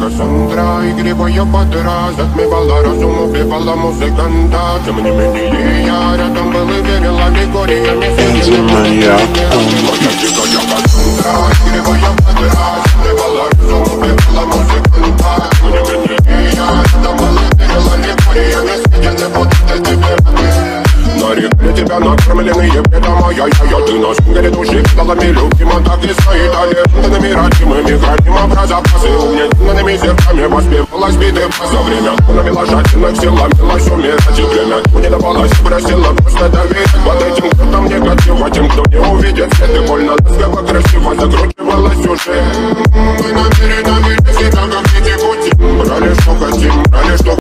Кассандра Игривая подра Затмевала разум, убивала музыканта Тем не менее я рядом был и верила Лигориями Энзи Маньяк. Моя дикая Кассандра Игривая подра тебя накормленные бредом моя я, я Ты на шунгере души педалами любима Так и свои талентами родимыми Храним образопасы угнетенными сердцами Воспевалась биты за время. Навела жадных сил, ломилась умирать И время. Не давалось, просила просто доверить. Под этим крутом негатива Тем, кто не увидит свет И больно ласково, красиво закручивалась уже Мы намерены верить себя, как эти пути. Брали, что хотим, брали, что